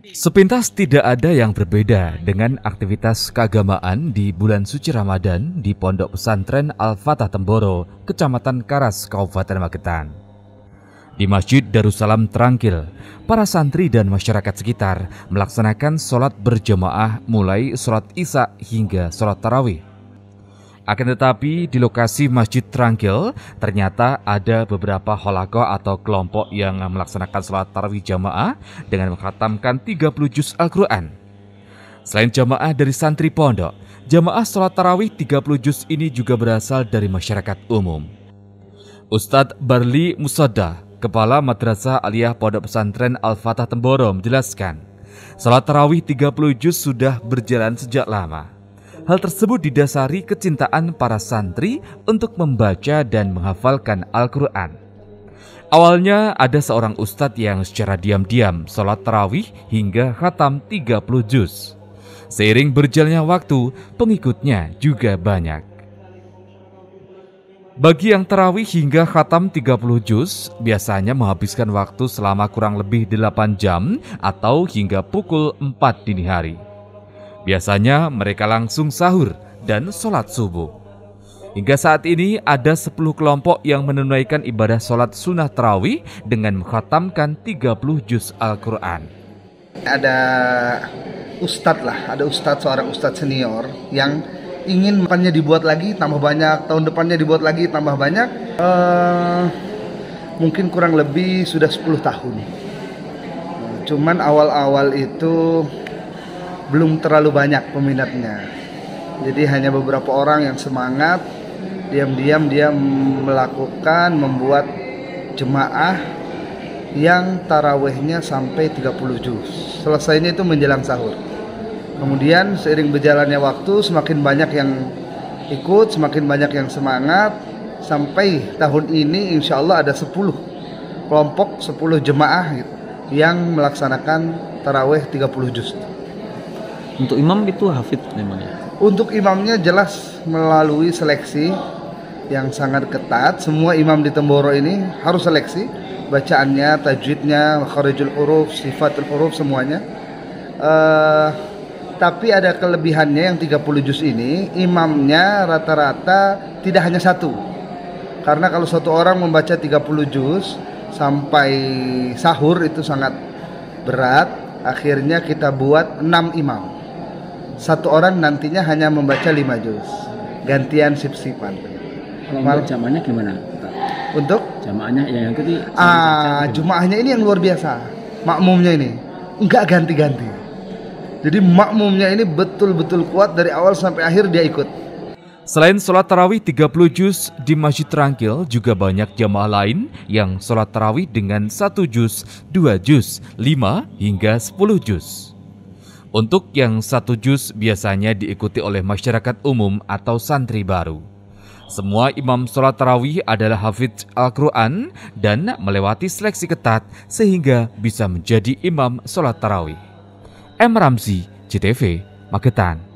Sepintas tidak ada yang berbeda dengan aktivitas keagamaan di bulan suci Ramadan di Pondok Pesantren Al-Fatah Temboro, Kecamatan Karas, Kabupaten Magetan. Di Masjid Darussalam Terangkil, para santri dan masyarakat sekitar melaksanakan sholat berjamaah mulai sholat isya hingga sholat tarawih. Akan tetapi di lokasi Masjid Trangkil ternyata ada beberapa holako atau kelompok yang melaksanakan sholat tarawih jamaah dengan menghatamkan 30 juz Al-Quran. Selain jamaah dari santri pondok, jamaah sholat tarawih 30 juz ini juga berasal dari masyarakat umum. Ustadz Barli Musada, Kepala Madrasah Aliyah Pondok Pesantren Al-Fatah Temboro menjelaskan, sholat tarawih 30 juz sudah berjalan sejak lama. Hal tersebut didasari kecintaan para santri untuk membaca dan menghafalkan Al-Quran. Awalnya ada seorang ustadz yang secara diam-diam sholat tarawih hingga khatam 30 juz. Seiring berjalannya waktu, pengikutnya juga banyak. Bagi yang tarawih hingga khatam 30 juz, biasanya menghabiskan waktu selama kurang lebih 8 jam atau hingga pukul 4 dini hari. Biasanya mereka langsung sahur dan sholat subuh. Hingga saat ini ada 10 kelompok yang menunaikan ibadah sholat sunnah tarawih dengan menghatamkan 30 juz Al-Quran. Ada ustadz lah, ada ustadz seorang ustadz senior yang ingin depannya dibuat lagi tambah banyak, tahun depannya dibuat lagi tambah banyak. Uh, mungkin kurang lebih sudah 10 tahun. Cuman awal-awal itu belum terlalu banyak peminatnya. Jadi hanya beberapa orang yang semangat, diam-diam dia melakukan membuat jemaah yang tarawehnya sampai 30 juz. Selesainya itu menjelang sahur. Kemudian seiring berjalannya waktu semakin banyak yang ikut, semakin banyak yang semangat sampai tahun ini insya Allah ada 10 kelompok 10 jemaah gitu, yang melaksanakan taraweh 30 juz. Untuk imam itu hafid memangnya? Untuk imamnya jelas melalui seleksi yang sangat ketat. Semua imam di Temboro ini harus seleksi bacaannya, tajwidnya, kharijul huruf, sifatul huruf semuanya. Uh, tapi ada kelebihannya yang 30 juz ini, imamnya rata-rata tidak hanya satu. Karena kalau satu orang membaca 30 juz sampai sahur itu sangat berat, akhirnya kita buat 6 imam satu orang nantinya hanya membaca lima juz. Gantian sip-sipan kalau jamaahnya gimana untuk? Jamaahnya yang ikuti ah jamaahnya ini yang luar biasa. Makmumnya ini. Enggak ganti-ganti. Jadi makmumnya ini betul-betul kuat dari awal sampai akhir dia ikut. Selain sholat tarawih 30 juz di Masjid Trangkil, juga banyak jamaah lain yang sholat tarawih dengan satu juz, dua juz, lima hingga sepuluh juz. Untuk yang satu juz biasanya diikuti oleh masyarakat umum atau santri baru. Semua imam sholat tarawih adalah hafidz Al-Quran dan melewati seleksi ketat sehingga bisa menjadi imam sholat tarawih. M. Ramzi, CTV, Magetan.